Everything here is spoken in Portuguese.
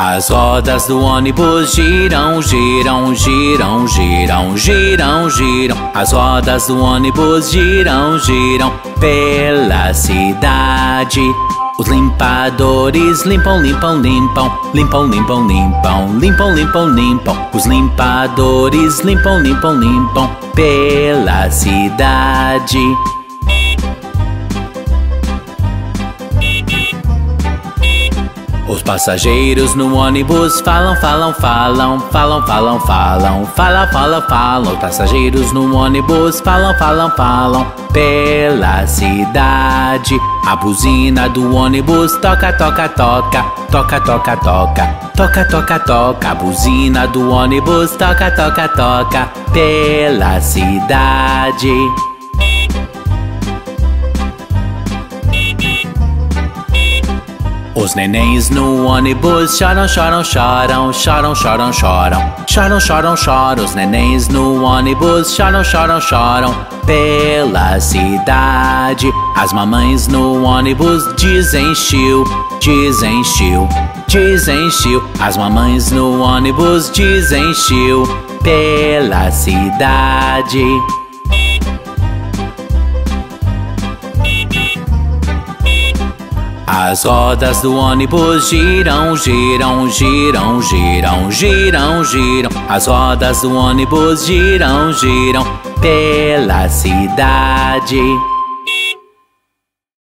As rodas do ônibus giram, giram, giram, giram, giram, giram. As rodas do ônibus giram, giram pela cidade. Os limpadores limpam, limpam, limpam, limpam, limpam, limpam, limpam, limpam, limpam. Os limpadores limpam, limpam, limpam pela cidade. Os passageiros no ônibus falam, falam, falam, falam, falam, falam, falam, falam, falam. Os passageiros no ônibus falam, falam, falam pela cidade. A buzina do ônibus toca, toca, toca, toca, toca, toca, toca, toca, toca. A buzina do ônibus toca, toca, toca pela cidade. Os nenéns no ônibus choram, choram, choram, choram, choram, choram. Choram, choram, choram, os nenéns no ônibus choram, choram, choram. Pela cidade, as mamães no ônibus dizem chiu, dizem chiu, dizem chiu. As mamães no ônibus dizem chiu, pela cidade. As rodas do ônibus giram, giram, giram, giram, giram, giram. As rodas do ônibus giram, giram pela cidade.